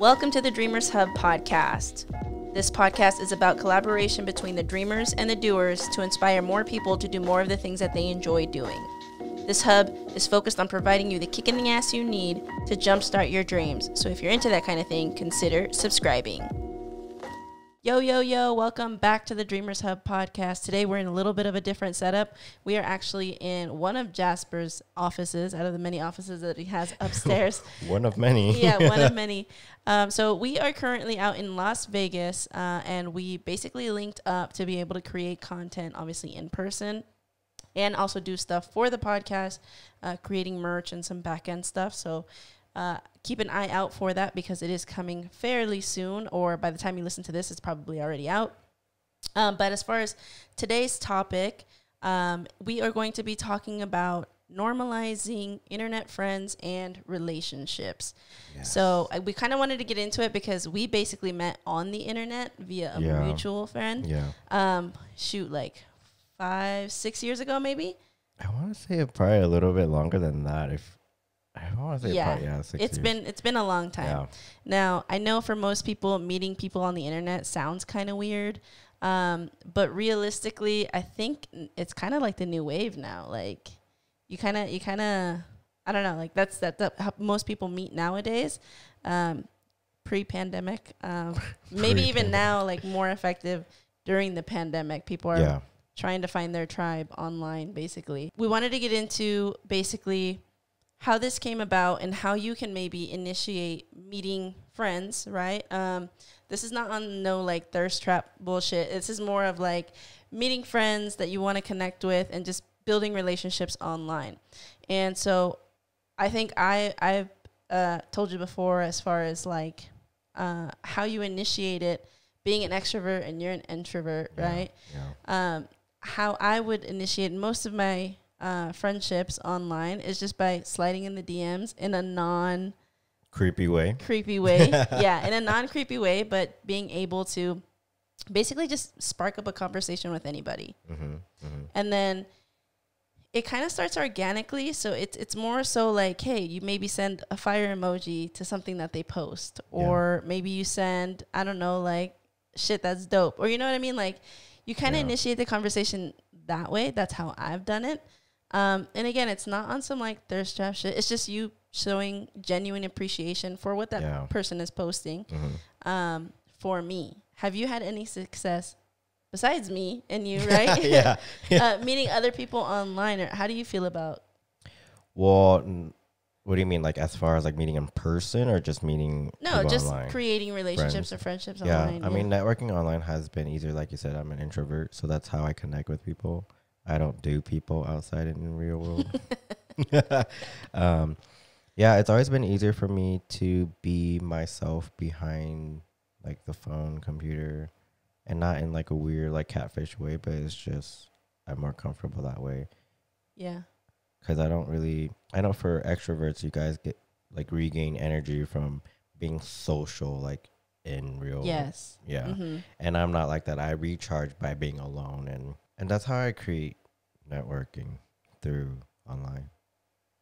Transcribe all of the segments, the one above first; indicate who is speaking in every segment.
Speaker 1: Welcome to the Dreamers Hub podcast. This podcast is about collaboration between the dreamers and the doers to inspire more people to do more of the things that they enjoy doing. This hub is focused on providing you the kick in the ass you need to jumpstart your dreams. So if you're into that kind of thing, consider subscribing. Yo, yo, yo, welcome back to the Dreamers Hub podcast. Today we're in a little bit of a different setup. We are actually in one of Jasper's offices out of the many offices that he has upstairs.
Speaker 2: one of many.
Speaker 1: yeah, one of many. Um, so we are currently out in Las Vegas uh, and we basically linked up to be able to create content, obviously in person. And also do stuff for the podcast, uh, creating merch and some back end stuff. So uh, keep an eye out for that because it is coming fairly soon, or by the time you listen to this, it's probably already out. Um, but as far as today's topic, um, we are going to be talking about normalizing internet friends and relationships. Yes. So uh, we kind of wanted to get into it because we basically met on the internet via a yeah. mutual friend.
Speaker 2: Yeah.
Speaker 1: Um, shoot, like five, six years ago, maybe.
Speaker 2: I want to say probably a little bit longer than that. If I want to say
Speaker 1: yeah,
Speaker 2: probably, yeah it's
Speaker 1: years. been it's been a long time. Yeah. Now I know for most people, meeting people on the internet sounds kind of weird, um, but realistically, I think it's kind of like the new wave now. Like you kind of you kind of I don't know, like that's that, that how most people meet nowadays. Um, pre-pandemic, um, maybe even now, like more effective during the pandemic. People are yeah. trying to find their tribe online. Basically, we wanted to get into basically how this came about and how you can maybe initiate meeting friends, right? Um, this is not on no like thirst trap bullshit. This is more of like meeting friends that you want to connect with and just building relationships online. And so I think I I've uh, told you before as far as like uh, how you initiate it, being an extrovert and you're an introvert, yeah, right? Yeah. Um, how I would initiate most of my uh, friendships online is just by sliding in the DMs in a non
Speaker 2: creepy way.
Speaker 1: Creepy way. yeah, in a non creepy way, but being able to basically just spark up a conversation with anybody. Mm-hmm, mm-hmm. And then it kind of starts organically. So it's it's more so like, hey, you maybe send a fire emoji to something that they post, or yeah. maybe you send I don't know like shit that's dope, or you know what I mean. Like you kind of yeah. initiate the conversation that way. That's how I've done it. Um, and again, it's not on some like thirst trap shit. It's just you showing genuine appreciation for what that yeah. person is posting. Mm-hmm. Um, for me, have you had any success besides me and you, right?
Speaker 2: yeah. yeah.
Speaker 1: Uh, meeting other people online, or how do you feel about?
Speaker 2: Well, what do you mean, like as far as like meeting in person, or just meeting?
Speaker 1: No, just online? creating relationships Friends. or friendships
Speaker 2: yeah,
Speaker 1: online.
Speaker 2: I yeah. mean, networking online has been easier. Like you said, I'm an introvert, so that's how I connect with people. I don't do people outside in the real world. um, yeah, it's always been easier for me to be myself behind like the phone, computer, and not in like a weird like catfish way, but it's just I'm more comfortable that way.
Speaker 1: Yeah.
Speaker 2: Cuz I don't really I know for extroverts you guys get like regain energy from being social like in real
Speaker 1: Yes.
Speaker 2: Yeah. Mm-hmm. And I'm not like that. I recharge by being alone and and that's how I create networking through online.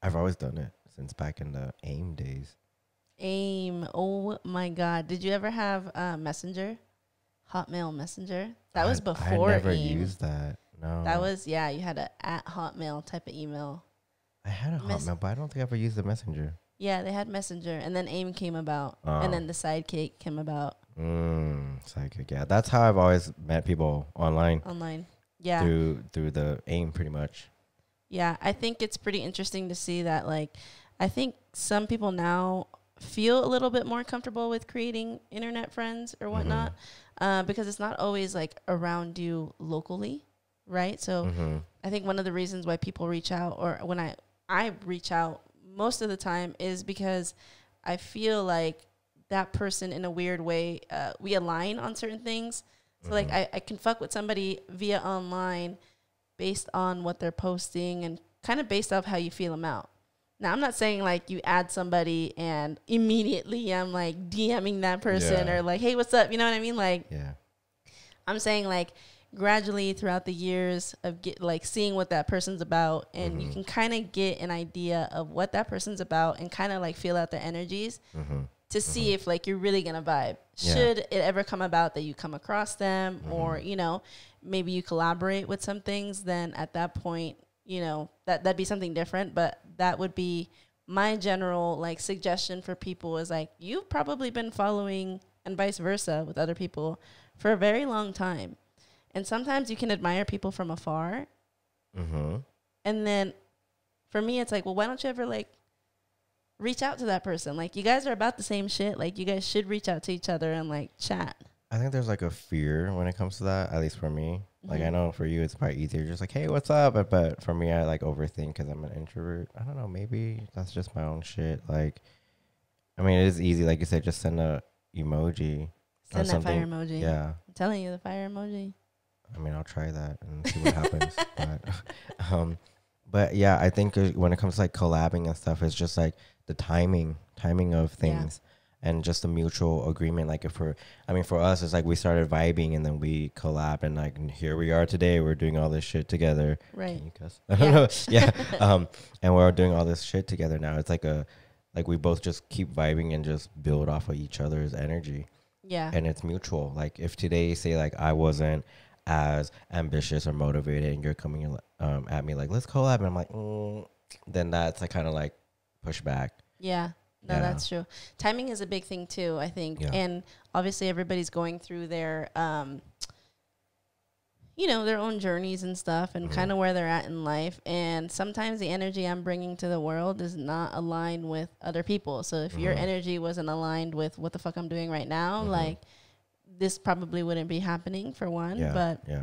Speaker 2: I've always done it since back in the AIM days.
Speaker 1: AIM. Oh my God. Did you ever have uh, Messenger? Hotmail Messenger? That was before
Speaker 2: I never
Speaker 1: AIM.
Speaker 2: used that. No.
Speaker 1: That was, yeah, you had a at Hotmail type of email.
Speaker 2: I had a Mes- Hotmail, but I don't think I ever used the Messenger.
Speaker 1: Yeah, they had Messenger, and then AIM came about, and oh. then the Sidekick came about.
Speaker 2: Mm, Sidekick, yeah. That's how I've always met people online.
Speaker 1: Online yeah
Speaker 2: through through the aim pretty much
Speaker 1: yeah i think it's pretty interesting to see that like i think some people now feel a little bit more comfortable with creating internet friends or whatnot mm-hmm. uh, because it's not always like around you locally right so mm-hmm. i think one of the reasons why people reach out or when i i reach out most of the time is because i feel like that person in a weird way uh, we align on certain things so mm-hmm. like I, I can fuck with somebody via online based on what they're posting and kind of based off how you feel them out. Now I'm not saying like you add somebody and immediately I'm like DMing that person yeah. or like, hey, what's up? You know what I mean? Like
Speaker 2: yeah.
Speaker 1: I'm saying like gradually throughout the years of get like seeing what that person's about and mm-hmm. you can kind of get an idea of what that person's about and kind of like feel out their energies. Mm-hmm. To see if like you're really gonna vibe.
Speaker 2: Yeah.
Speaker 1: Should it ever come about that you come across them
Speaker 2: Mm-hmm.
Speaker 1: or, you know, maybe you collaborate with some things, then at that point, you know, that that'd be something different. But that would be my general like suggestion for people is like you've probably been following and vice versa with other people for a very long time. And sometimes you can admire people from afar
Speaker 2: Mm-hmm.
Speaker 1: and then for me, it's like, well, why don't you ever like reach out to that person? Like, you guys are about the same shit. Like, you guys should reach out to each other and like chat.
Speaker 2: I think there's like a fear when it comes to that, at least for me. Like I
Speaker 1: Mhm.
Speaker 2: know for you, it's probably easier, just like, hey, what's up? But, but for me, I like overthink because I'm an introvert. I don't know, maybe that's just my own shit. Like, I mean, it is easy, like you said, just send a emoji.
Speaker 1: Send that fire
Speaker 2: something.
Speaker 1: emoji.
Speaker 2: Yeah,
Speaker 1: I'm telling you, the fire emoji.
Speaker 2: I mean, I'll try that and see what happens. But, um, but yeah, I think when it comes to like collabing and stuff, it's just like the timing, timing of
Speaker 1: Yeah.
Speaker 2: things, and just a mutual agreement. Like if we're, I mean, for us, it's like we started vibing and then we collab, and like here we are today. We're doing all this shit together.
Speaker 1: Right.
Speaker 2: Can you cuss? I don't know. Yeah. um, and we're doing all this shit together now. It's like a, like we both just keep vibing and just build off of each other's energy
Speaker 1: Yeah.
Speaker 2: and it's mutual. Like if today, say like I wasn't as ambitious or motivated, and you're coming um, at me like let's collab, and I'm like, mm, then that's like kind of like push back.
Speaker 1: yeah. No,
Speaker 2: Yeah.
Speaker 1: that's true. Timing is a big thing too, I think.
Speaker 2: Yeah.
Speaker 1: And obviously everybody's going through their um you know, their own journeys and stuff and
Speaker 2: Mhm.
Speaker 1: kind of where they're at in life. And sometimes the energy I'm bringing to the world is not aligned with other people. So if your
Speaker 2: Mhm.
Speaker 1: energy wasn't aligned with what the fuck I'm doing right now,
Speaker 2: Mhm.
Speaker 1: like this probably wouldn't be happening for one.
Speaker 2: Yeah,
Speaker 1: But
Speaker 2: yeah,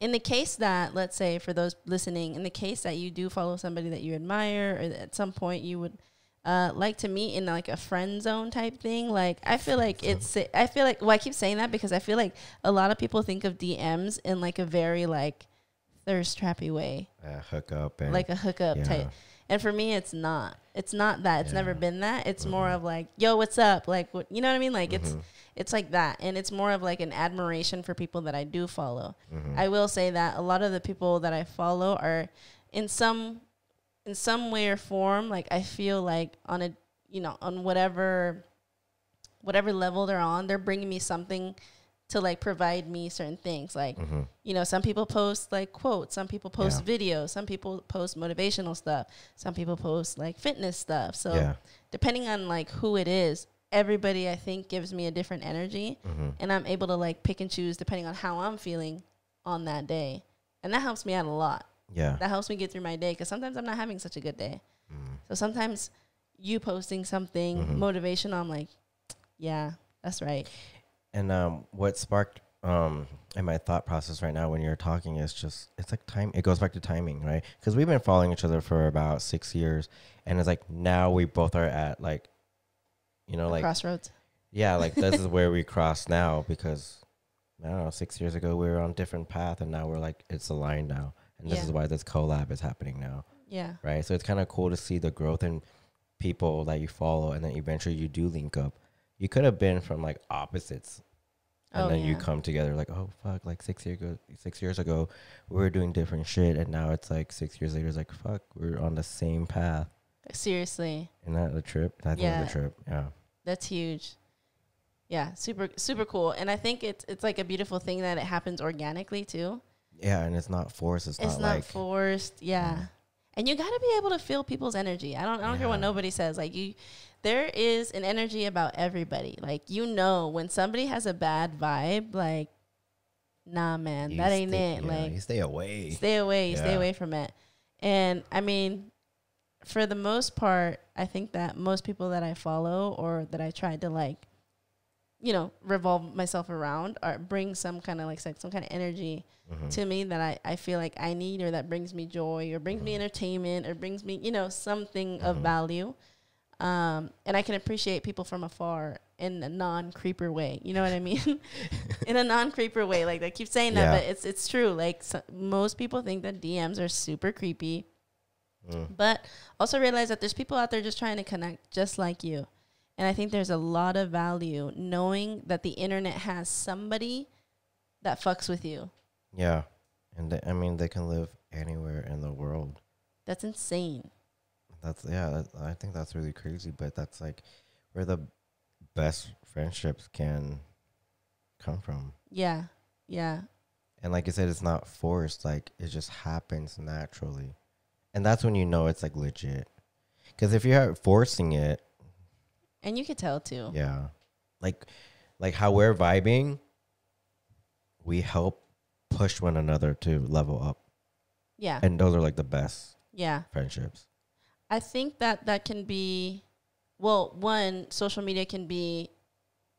Speaker 1: in the case that, let's say, for those listening, in the case that you do follow somebody that you admire, or at some point you would uh, like to meet in like a friend zone type thing, like I feel like it's, I feel like, well, I keep saying that because I feel like a lot of people think of DMs in like a very like thirst trappy way,
Speaker 2: uh, hook up and
Speaker 1: like a hookup
Speaker 2: yeah,
Speaker 1: type. And for me, it's not. It's not that. It's never been that. It's more
Speaker 2: Mhm.
Speaker 1: of like, yo, what's up? Like, what, you know what I mean? Like, it's
Speaker 2: Mhm,
Speaker 1: it's like that, and it's more of like an admiration for people that I do follow.
Speaker 2: mhm.
Speaker 1: I will say that a lot of the people that I follow are in some in some way or form like I feel like on a you know on whatever whatever level they're on they're bringing me something to like provide me certain things like
Speaker 2: Mhm.
Speaker 1: you know some people post like quotes some people post
Speaker 2: Yeah.
Speaker 1: videos some people post motivational stuff some people post like fitness stuff so
Speaker 2: yeah,
Speaker 1: depending on like who it is everybody I think gives me a different energy
Speaker 2: mhm.
Speaker 1: and I'm able to like pick and choose depending on how I'm feeling on that day. And that helps me out a lot.
Speaker 2: yeah,
Speaker 1: That helps me get through my day because sometimes I'm not having such a good day.
Speaker 2: Mhm.
Speaker 1: So sometimes you posting something
Speaker 2: Mhm.
Speaker 1: motivational, I'm like, yeah, that's right.
Speaker 2: And um, what sparked um in my thought process right now when you're talking is just it's like time. It goes back to timing, right? Because we've been following each other for about six years, and it's like now we both are at like, you know, like
Speaker 1: Crossroads.
Speaker 2: yeah, like this is where we cross now because I don't know, six years ago we were on a different path, and now we're like it's aligned now, and this
Speaker 1: Yeah.
Speaker 2: is why this collab is happening now,
Speaker 1: Yeah.
Speaker 2: right? So it's kind of cool to see the growth in people that you follow, and then eventually you do link up. You could have been from like opposites and
Speaker 1: Oh,
Speaker 2: then you come together like oh fuck like six years ago six years ago we were doing different shit and now it's like six years later it's like fuck we're on the same path
Speaker 1: Seriously.
Speaker 2: isn't that a trip i think
Speaker 1: Yeah.
Speaker 2: a trip yeah
Speaker 1: That's huge. Yeah, super super cool. And I think it's it's like a beautiful thing that it happens organically too.
Speaker 2: yeah and it's not forced it's,
Speaker 1: It's
Speaker 2: not,
Speaker 1: not
Speaker 2: like
Speaker 1: forced. Yeah.
Speaker 2: Yeah.
Speaker 1: And you got to be able to feel people's energy. I don't I don't care what nobody says. Like you there is an energy about everybody. Like you know when somebody has a bad vibe, like nah man,
Speaker 2: you
Speaker 1: that ain't
Speaker 2: stay-
Speaker 1: it.
Speaker 2: yeah,
Speaker 1: like
Speaker 2: you stay away
Speaker 1: stay away, stay away from it. And I mean for the most part, I think that most people that I follow or that I tried to like you know, revolve myself around or bring some kind of like some kind of energy
Speaker 2: Mhm.
Speaker 1: to me that I, I feel like I need or that brings me joy or brings me
Speaker 2: Mhm.
Speaker 1: entertainment or brings me, you know, something of
Speaker 2: Mhm.
Speaker 1: value. Um, and I can appreciate people from afar in a non creeper way. You know what I mean? in a non creeper way. Like I keep saying that, but it's it's true. Like so, most people think that DMs are super creepy,
Speaker 2: Mm.
Speaker 1: but also realize that there's people out there just trying to connect just like you. And I think there's a lot of value knowing that the internet has somebody that fucks with you.
Speaker 2: yeah and they, i mean they can live anywhere in the world
Speaker 1: That's insane.
Speaker 2: that's yeah that, i think that's really crazy but that's like where the best friendships can come from.
Speaker 1: Yeah. Yeah.
Speaker 2: And like I said, it's not forced. Like it just happens naturally, and that's when you know it's like legit. Because if you're forcing it,
Speaker 1: And you could tell too.
Speaker 2: yeah, like like how we're vibing, we help push one another to level up,
Speaker 1: Yeah.
Speaker 2: and those are like the best
Speaker 1: Yeah.
Speaker 2: friendships.
Speaker 1: I think that that can be, well, one, social media can be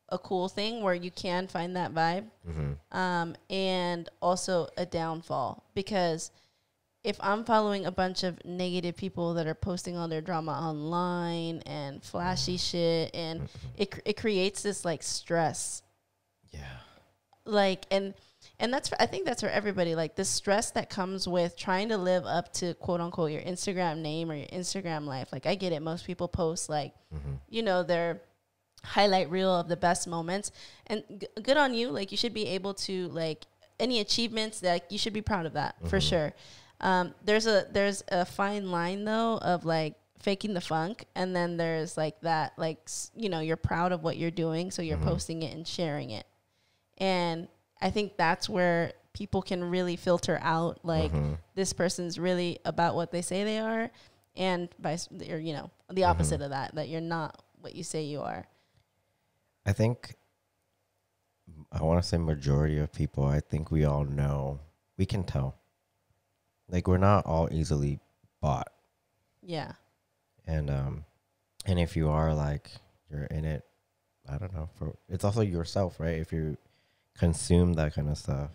Speaker 1: a cool thing where you can find that vibe,
Speaker 2: Mm-hmm.
Speaker 1: um, and also a downfall because if I'm following a bunch of negative people that are posting all their drama online and flashy mm. shit, and mm-hmm. it cr- it creates this like stress.
Speaker 2: Yeah.
Speaker 1: like and and that's for, i think that's for everybody like the stress that comes with trying to live up to quote unquote your instagram name or your instagram life. Like i get it. Most people post like
Speaker 2: Mm-hmm.
Speaker 1: you know their highlight reel of the best moments. And g- good on you. Like you should be able to like any achievements that you should be proud of that for mm-hmm. sure um, there's a there's a fine line though of like faking the funk and then there's like that like you know you're proud of what you're doing so you're posting it and sharing it and i think that's where people can really filter out like
Speaker 2: Mhm.
Speaker 1: this person's really about what they say they are and vice or you know the opposite of that that you're not what you say you are
Speaker 2: I think I want to say majority of people. I think we all know. We can tell. Like we're not all easily bought,
Speaker 1: yeah
Speaker 2: and um, and if you are like you're in it, I don't know. For it's also yourself, right? If you consume that kind of stuff,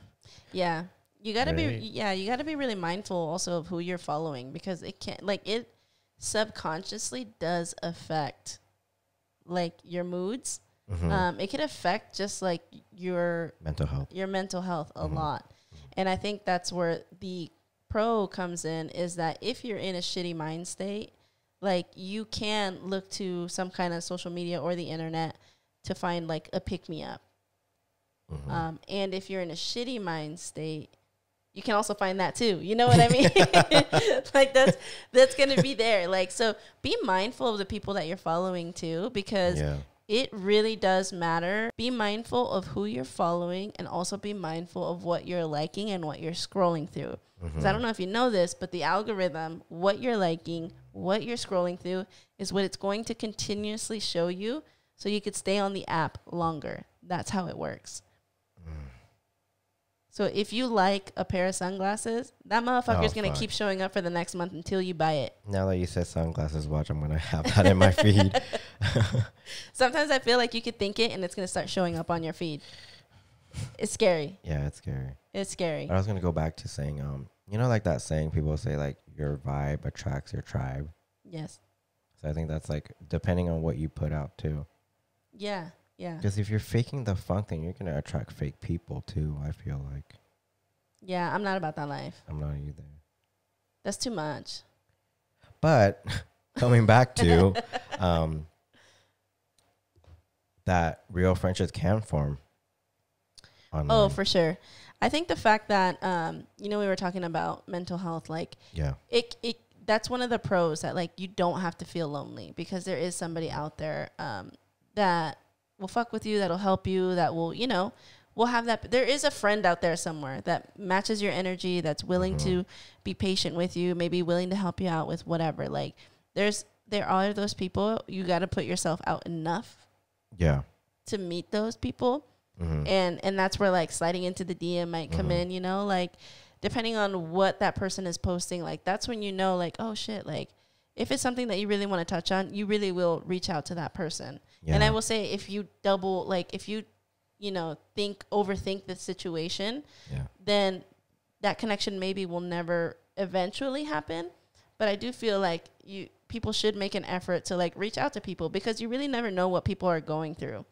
Speaker 1: yeah you got to be yeah you got to be really mindful also of who you're following because it can like it subconsciously does affect like your moods
Speaker 2: Mhm.
Speaker 1: um it could affect just like your
Speaker 2: mental health.
Speaker 1: your mental health a
Speaker 2: Mhm.
Speaker 1: lot. And I think that's where the pro comes in is that if you're in a shitty mind state, like you can look to some kind of social media or the internet to find like a pick me up.
Speaker 2: Mhm.
Speaker 1: Um, and if you're in a shitty mind state, you can also find that too. You know what I mean? like that's that's gonna be there. Like so, be mindful of the people that you're following too, because
Speaker 2: yeah,
Speaker 1: it really does matter. Be mindful of who you're following and also be mindful of what you're liking and what you're scrolling through. Because I mm-hmm. don't know if you know this, but the algorithm, what you're liking, what you're scrolling through, is what it's going to continuously show you so you could stay on the app longer. That's how it works. Mm. So if you like a pair of sunglasses, that motherfucker's
Speaker 2: Oh,
Speaker 1: gonna
Speaker 2: fuck.
Speaker 1: keep showing up for the next month until you buy it.
Speaker 2: Now that you said sunglasses watch, I'm gonna have that in my feed.
Speaker 1: Sometimes I feel like you could think it and it's gonna start showing up on your feed. It's scary.
Speaker 2: Yeah, it's scary.
Speaker 1: It's scary.
Speaker 2: I was gonna go back to saying, um, you know, like that saying people say, like your vibe attracts your tribe.
Speaker 1: Yes.
Speaker 2: So I think that's like depending on what you put out too.
Speaker 1: Yeah. Yeah.
Speaker 2: Because if you're faking the funk, then you're gonna attract fake people too. I feel like
Speaker 1: Yeah. I'm not about that life.
Speaker 2: I'm not either.
Speaker 1: That's too much.
Speaker 2: But coming back to um, that real friendships can form. Online.
Speaker 1: Oh, for sure. I think the fact that um, you know, we were talking about mental health, like
Speaker 2: yeah,
Speaker 1: it it that's one of the pros that like you don't have to feel lonely because there is somebody out there um, that will fuck with you, that'll help you, that will, you know, will have that there is a friend out there somewhere that matches your energy, that's willing to be patient with you, maybe willing to help you out with whatever. Like there's there are those people, you got to put yourself out enough
Speaker 2: yeah,
Speaker 1: to meet those people
Speaker 2: hmm
Speaker 1: and and that's where like sliding into the DM might come
Speaker 2: Mhm.
Speaker 1: in, you know, like depending on what that person is posting, like that's when you know, like oh shit, like if it's something that you really want to touch on, you really will reach out to that person.
Speaker 2: yeah.
Speaker 1: And I will say, if you double, like if you, you know, think overthink the situation,
Speaker 2: yeah,
Speaker 1: then that connection maybe will never eventually happen. But I do feel like you people should make an effort to like reach out to people because you really never know what people are going through.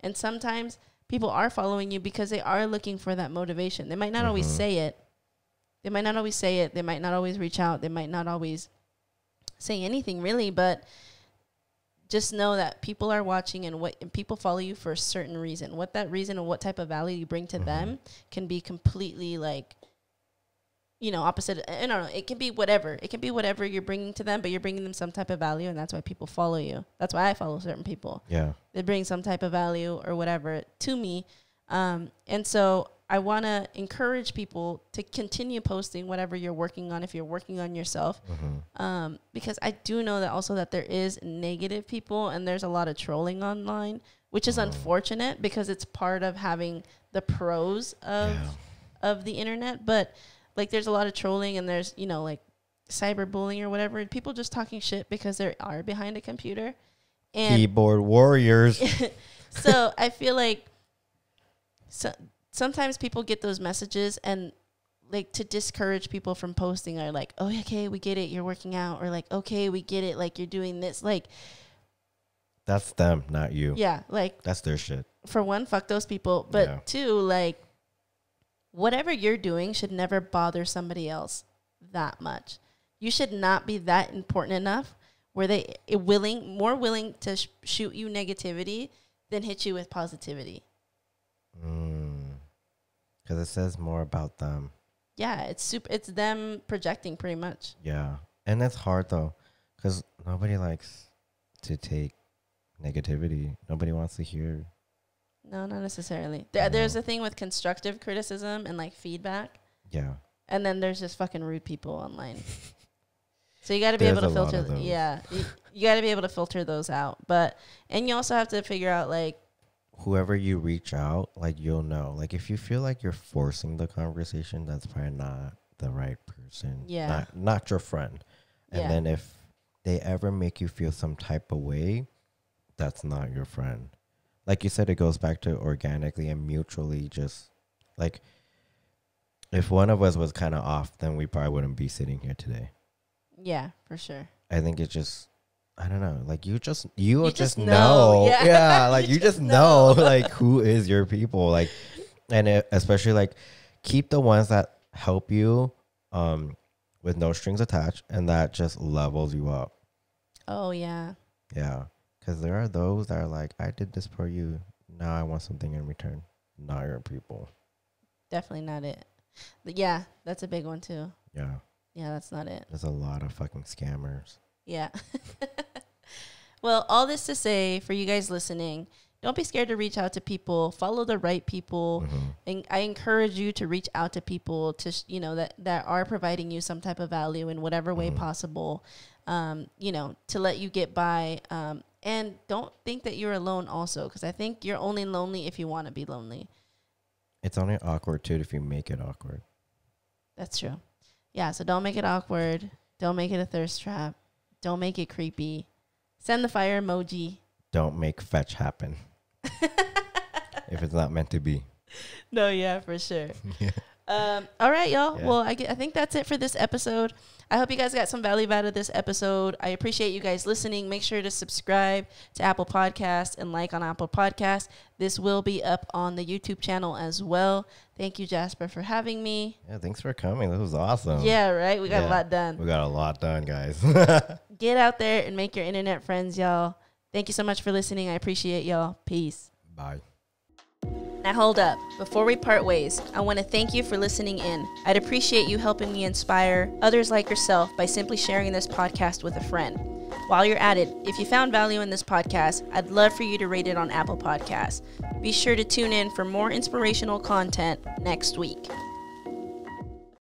Speaker 1: And sometimes people are following you because they are looking for that motivation. They might not always
Speaker 2: Mhm.
Speaker 1: say it. They might not always say it. They might not always reach out. They might not always say anything really, but just know that people are watching and what and people follow you for a certain reason. What that reason and what type of value you bring to
Speaker 2: Mhm.
Speaker 1: them can be completely like you know, opposite. I don't know. It can be whatever. It can be whatever you're bringing to them, but you're bringing them some type of value, and that's why people follow you. That's why I follow certain people.
Speaker 2: Yeah.
Speaker 1: They bring some type of value or whatever to me, um, and so I want to encourage people to continue posting whatever you're working on if you're working on yourself,
Speaker 2: Mm-hmm.
Speaker 1: um, because I do know that also that there is negative people and there's a lot of trolling online, which is
Speaker 2: Oh.
Speaker 1: unfortunate because it's part of having the pros of
Speaker 2: Yeah.
Speaker 1: of the internet, but like there's a lot of trolling and there's you know like cyberbullying or whatever, and people just talking shit because they are behind a computer, and
Speaker 2: Keyboard warriors.
Speaker 1: so I feel like so sometimes people get those messages and like to discourage people from posting are like, oh okay, we get it, you're working out, or like okay, we get it, like you're doing this, like
Speaker 2: That's them, not you.
Speaker 1: yeah, like
Speaker 2: That's their shit.
Speaker 1: for one, fuck those people, but
Speaker 2: Yeah.
Speaker 1: two, like whatever you're doing should never bother somebody else that much. You should not be that important enough where they eh, willing more willing to sh- shoot you negativity than hit you with positivity. Mm.
Speaker 2: Because it says more about them.
Speaker 1: Yeah, it's super. It's them projecting pretty much.
Speaker 2: Yeah. And it's hard though, because nobody likes to take negativity. Nobody wants to hear.
Speaker 1: No, not necessarily. There, there's mm. a thing with constructive criticism and like feedback,
Speaker 2: Yeah.
Speaker 1: and then there's just fucking rude people online. So you got to be able to
Speaker 2: There's a lot
Speaker 1: filter. Yeah, you, you got to be able to filter those out. But and you also have to figure out like
Speaker 2: Whoever you reach out, like you'll know. Like if you feel like you're forcing the conversation, that's probably not the right person.
Speaker 1: Yeah.
Speaker 2: Not not your friend. And
Speaker 1: Yeah.
Speaker 2: then if they ever make you feel some type of way, that's not your friend. Like you said, it goes back to organically and mutually just like if one of us was kind of off, then we probably wouldn't be sitting here today.
Speaker 1: yeah, for sure.
Speaker 2: I think it just I don't know. Like you just you,
Speaker 1: You just
Speaker 2: just,
Speaker 1: know,
Speaker 2: know.
Speaker 1: yeah.
Speaker 2: Yeah. like
Speaker 1: You
Speaker 2: you,
Speaker 1: just
Speaker 2: just know.
Speaker 1: know.
Speaker 2: like who is your people. Like and it, especially like keep the ones that help you um with no strings attached and that just levels you up.
Speaker 1: Oh yeah,
Speaker 2: Yeah. Cuz there are those that are like I did this for you. Now I want something in return. Not your people.
Speaker 1: definitely not it. But yeah, that's a big one too.
Speaker 2: Yeah.
Speaker 1: Yeah, that's not it.
Speaker 2: There's a lot of fucking scammers.
Speaker 1: Yeah. well, all this to say for you guys listening, don't be scared to reach out to people. Follow the right people.
Speaker 2: Mhm.
Speaker 1: And I encourage you to reach out to people to sh- you know that that are providing you some type of value in whatever way
Speaker 2: Mhm.
Speaker 1: possible. Um, you know, to let you get by. Um, and don't think that you're alone also because I think you're only lonely if you want to be lonely.
Speaker 2: It's only awkward too if you make it awkward.
Speaker 1: That's true. Yeah, so don't make it awkward. Don't make it a thirst trap. Don't make it creepy. Send the fire emoji.
Speaker 2: Don't make fetch happen. if it's not meant to be.
Speaker 1: No, yeah, for sure. Um, all right, y'all.
Speaker 2: Yeah.
Speaker 1: Well, I, ge- I think that's it for this episode. I hope you guys got some value out of this episode. I appreciate you guys listening. Make sure to subscribe to Apple Podcasts and like on Apple Podcasts. This will be up on the YouTube channel as well. Thank you, Jasper, for having me.
Speaker 2: Yeah, thanks for coming. This was awesome.
Speaker 1: yeah, right. We got a lot done.
Speaker 2: We got a lot done, guys.
Speaker 1: Get out there and make your internet friends, y'all. Thank you so much for listening. I appreciate y'all. Peace.
Speaker 2: Bye.
Speaker 1: Now, hold up. Before we part ways, I want to thank you for listening in. I'd appreciate you helping me inspire others like yourself by simply sharing this podcast with a friend. While you're at it, if you found value in this podcast, I'd love for you to rate it on Apple Podcasts. Be sure to tune in for more inspirational content next week.